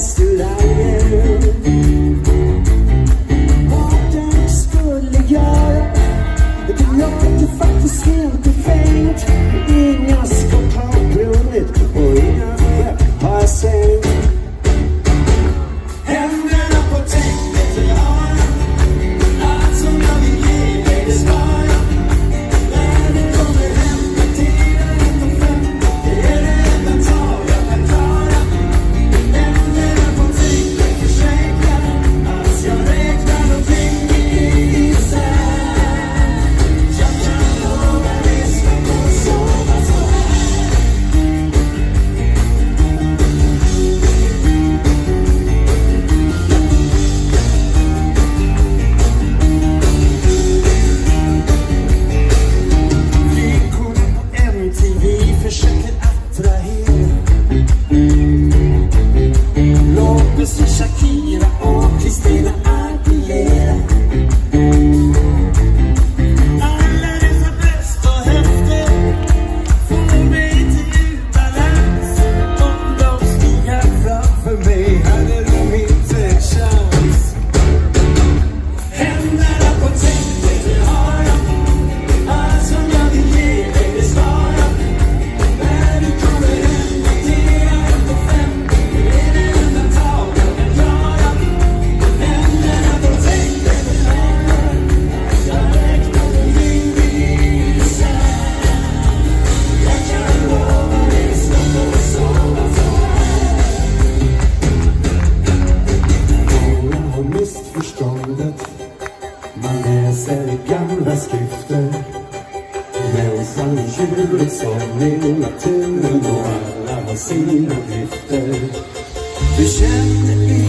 stood out. Gamla skrifter Människan tjuret som i naturen och alla har sina drifter Du kände